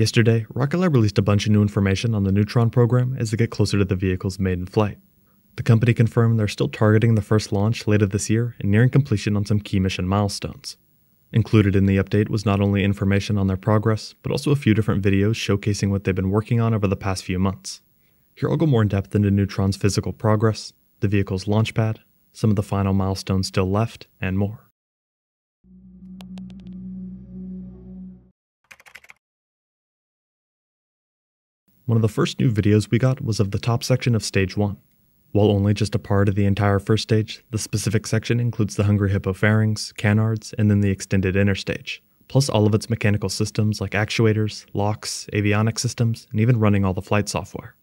Yesterday, Rocket Lab released a bunch of new information on the Neutron program as they get closer to the vehicle's maiden flight. The company confirmed they're still targeting the first launch later this year and nearing completion on some key mission milestones. Included in the update was not only information on their progress, but also a few different videos showcasing what they've been working on over the past few months. Here I'll go more in depth into Neutron's physical progress, the vehicle's launch pad, some of the final milestones still left, and more. One of the first new videos we got was of the top section of Stage 1. While only just a part of the entire first stage, the specific section includes the Hungry Hippo fairings, canards, and then the extended interstage, plus all of its mechanical systems like actuators, locks, avionic systems, and even running all the flight software.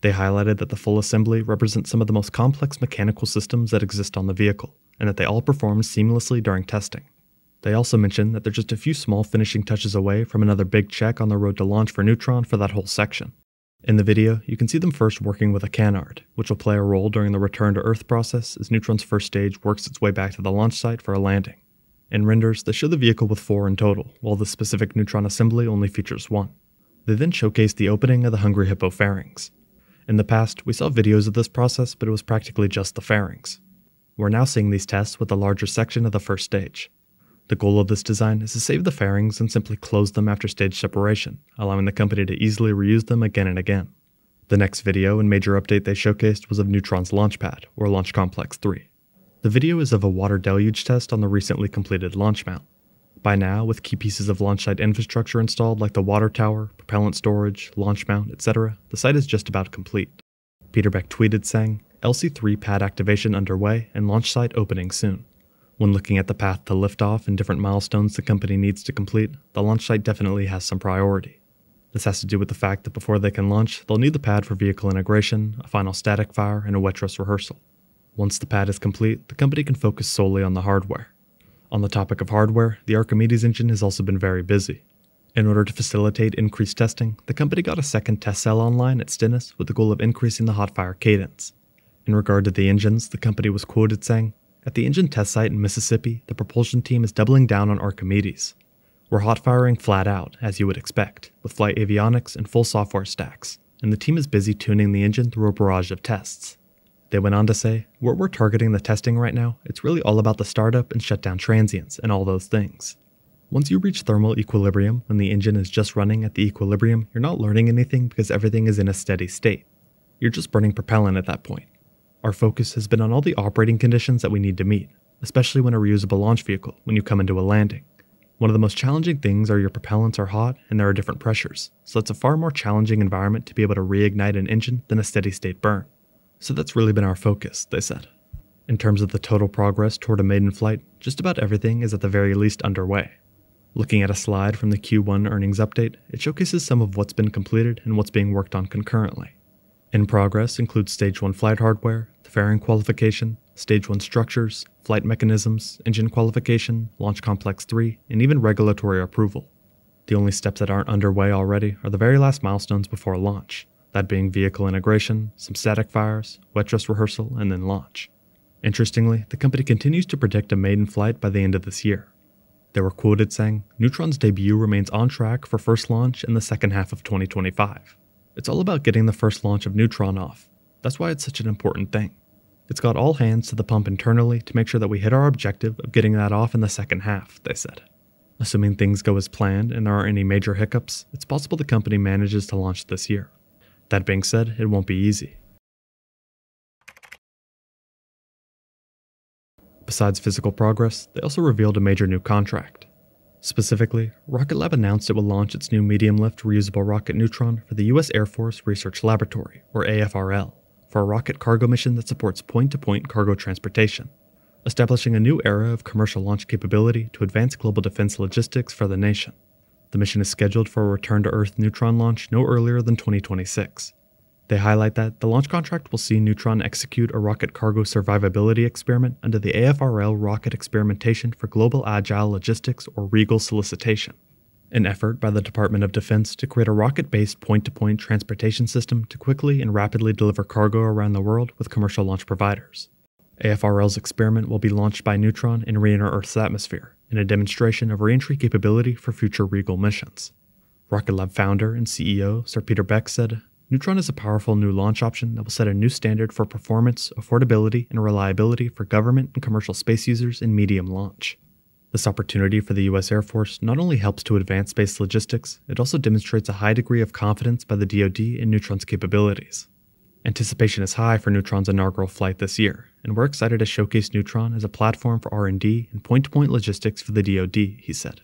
They highlighted that the full assembly represents some of the most complex mechanical systems that exist on the vehicle, and that they all performed seamlessly during testing. They also mentioned that they're just a few small finishing touches away from another big check on the road to launch for Neutron for that whole section. In the video, you can see them first working with a canard, which will play a role during the return to Earth process as Neutron's first stage works its way back to the launch site for a landing. In renders, they show the vehicle with four in total, while the specific Neutron assembly only features one. They then showcase the opening of the Hungry Hippo fairings. In the past, we saw videos of this process, but it was practically just the fairings. We're now seeing these tests with the larger section of the first stage. The goal of this design is to save the fairings and simply close them after stage separation, allowing the company to easily reuse them again and again. The next video and major update they showcased was of Neutron's Launchpad, or Launch Complex 3. The video is of a water deluge test on the recently completed launch mount. By now, with key pieces of launch site infrastructure installed like the water tower, propellant storage, launch mount, etc., the site is just about complete. Peter Beck tweeted saying, LC3 pad activation underway and launch site opening soon. When looking at the path to liftoff and different milestones the company needs to complete, the launch site definitely has some priority. This has to do with the fact that before they can launch, they'll need the pad for vehicle integration, a final static fire, and a wet dress rehearsal. Once the pad is complete, the company can focus solely on the hardware. On the topic of hardware, the Archimedes engine has also been very busy. In order to facilitate increased testing, the company got a second test cell online at Stennis with the goal of increasing the hot fire cadence. In regard to the engines, the company was quoted saying, at the engine test site in Mississippi, the propulsion team is doubling down on Archimedes. We're hot firing flat out, as you would expect, with flight avionics and full software stacks, and the team is busy tuning the engine through a barrage of tests. They went on to say, where we're targeting the testing right now, it's really all about the startup and shutdown transients and all those things. Once you reach thermal equilibrium, when the engine is just running at the equilibrium, you're not learning anything because everything is in a steady state. You're just burning propellant at that point. Our focus has been on all the operating conditions that we need to meet, especially when a reusable launch vehicle when you come into a landing. One of the most challenging things are your propellants are hot and there are different pressures, so it's a far more challenging environment to be able to reignite an engine than a steady state burn. So that's really been our focus, they said. In terms of the total progress toward a maiden flight, just about everything is at the very least underway. Looking at a slide from the Q1 earnings update, it showcases some of what's been completed and what's being worked on concurrently. In progress includes Stage 1 flight hardware, the fairing qualification, Stage 1 structures, flight mechanisms, engine qualification, Launch Complex 3, and even regulatory approval. The only steps that aren't underway already are the very last milestones before launch, that being vehicle integration, some static fires, wet dress rehearsal, and then launch. Interestingly, the company continues to predict a maiden flight by the end of this year. They were quoted saying, Neutron's debut remains on track for first launch in the second half of 2025. It's all about getting the first launch of Neutron off. That's why it's such an important thing. It's got all hands to the pump internally to make sure that we hit our objective of getting that off in the second half, they said. Assuming things go as planned and there aren't any major hiccups, it's possible the company manages to launch this year. That being said, it won't be easy. Besides physical progress, they also revealed a major new contract. Specifically, Rocket Lab announced it will launch its new medium lift reusable rocket Neutron for the U.S. Air Force Research Laboratory, or AFRL for a rocket cargo mission that supports point to point cargo transportation, establishing a new era of commercial launch capability to advance global defense logistics for the nation. The mission is scheduled for a return to Earth Neutron launch no earlier than 2026. They highlight that the launch contract will see Neutron execute a rocket cargo survivability experiment under the AFRL Rocket Experimentation for Global Agile Logistics or REGAL solicitation an effort by the Department of Defense to create a rocket based point to point transportation system to quickly and rapidly deliver cargo around the world with commercial launch providers. AFRL's experiment will be launched by Neutron in re Earth's atmosphere in a demonstration of reentry capability for future Regal missions. Rocket Lab founder and CEO Sir Peter Beck said, Neutron is a powerful new launch option that will set a new standard for performance, affordability, and reliability for government and commercial space users in medium launch. This opportunity for the US Air Force not only helps to advance space logistics, it also demonstrates a high degree of confidence by the DoD in Neutron's capabilities. Anticipation is high for Neutron's inaugural flight this year, and we're excited to showcase Neutron as a platform for R&D and point-to-point logistics for the DoD, he said.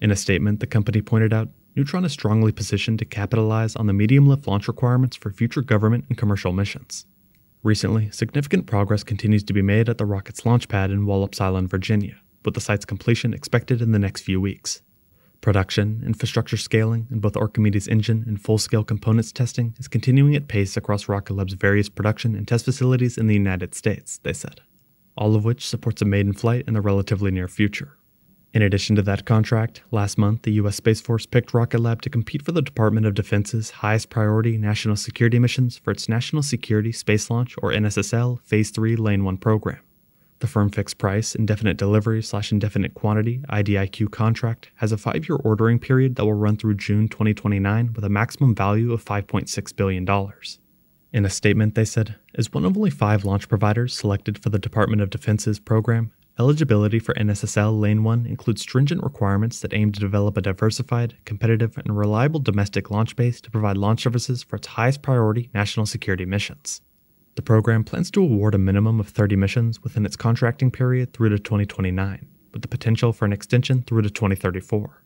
In a statement, the company pointed out Neutron is strongly positioned to capitalize on the medium lift launch requirements for future government and commercial missions. Recently, significant progress continues to be made at the rocket's launch pad in Wallops Island, Virginia, with the site's completion expected in the next few weeks. Production, infrastructure scaling, and both Archimedes engine and full scale components testing is continuing at pace across Rocket Lab's various production and test facilities in the United States, they said, all of which supports a maiden flight in the relatively near future. In addition to that contract, last month the U.S. Space Force picked Rocket Lab to compete for the Department of Defense's highest priority national security missions for its National Security Space Launch, or NSSL, Phase 3 Lane 1 program. The firm fixed price, indefinite delivery slash indefinite quantity IDIQ contract has a five year ordering period that will run through June 2029 with a maximum value of $5.6 billion. In a statement, they said, as one of only five launch providers selected for the Department of Defense's program, Eligibility for NSSL Lane 1 includes stringent requirements that aim to develop a diversified, competitive, and reliable domestic launch base to provide launch services for its highest priority national security missions. The program plans to award a minimum of 30 missions within its contracting period through to 2029, with the potential for an extension through to 2034.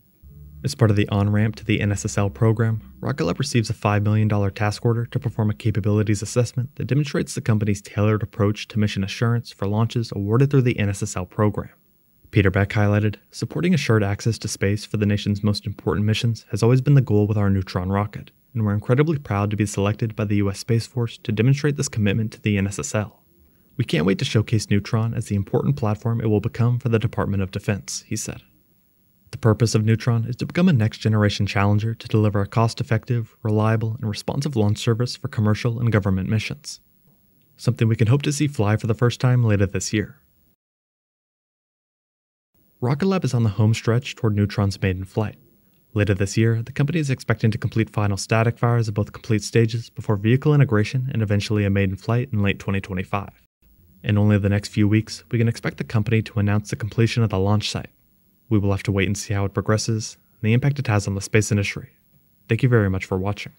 As part of the on ramp to the NSSL program, Rocket Lab receives a $5 million task order to perform a capabilities assessment that demonstrates the company's tailored approach to mission assurance for launches awarded through the NSSL program. Peter Beck highlighted supporting assured access to space for the nation's most important missions has always been the goal with our Neutron rocket, and we're incredibly proud to be selected by the U.S. Space Force to demonstrate this commitment to the NSSL. We can't wait to showcase Neutron as the important platform it will become for the Department of Defense, he said. The purpose of Neutron is to become a next generation challenger to deliver a cost effective, reliable, and responsive launch service for commercial and government missions. Something we can hope to see fly for the first time later this year. Rocket Lab is on the home stretch toward Neutron's maiden flight. Later this year, the company is expecting to complete final static fires of both complete stages before vehicle integration and eventually a maiden flight in late 2025. In only the next few weeks, we can expect the company to announce the completion of the launch site, we will have to wait and see how it progresses and the impact it has on the space industry. Thank you very much for watching.